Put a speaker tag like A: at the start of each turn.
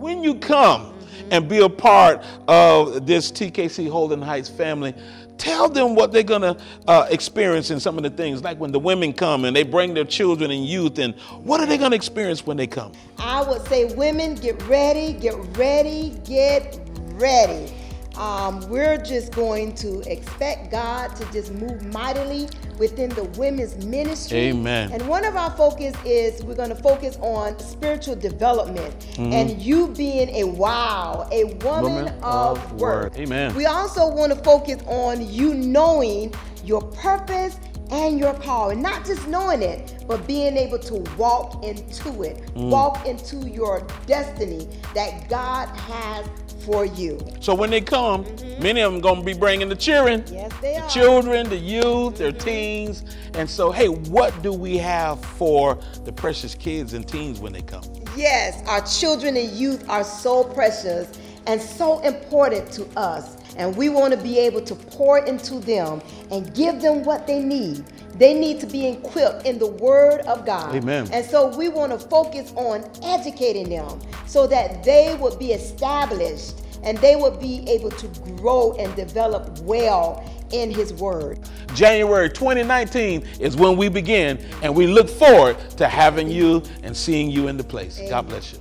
A: When you come and be a part of this TKC Holden Heights family, tell them what they're going to uh, experience in some of the things, like when the women come and they bring their children and youth, and what are they going to experience when they come?
B: I would say, women, get ready, get ready, get ready. Um, we're just going to expect God to just move mightily within the women's ministry.
A: Amen.
B: And one of our focus is we're going to focus on spiritual development mm-hmm. and you being a wow, a woman, woman of, of work.
A: Amen.
B: We also want to focus on you knowing your purpose and your call, and not just knowing it, but being able to walk into it, mm. walk into your destiny that God has for you.
A: So when they come, mm-hmm. many of them going to be bringing the children,
B: yes, they
A: the
B: are.
A: children, the youth, their teens. And so, hey, what do we have for the precious kids and teens when they come?
B: Yes, our children and youth are so precious and so important to us. And we want to be able to pour into them and give them what they need. They need to be equipped in the Word of God.
A: Amen.
B: And so we want to focus on educating them so that they would be established and they would be able to grow and develop well in His Word.
A: January 2019 is when we begin, and we look forward to having you and seeing you in the place. Amen. God bless you.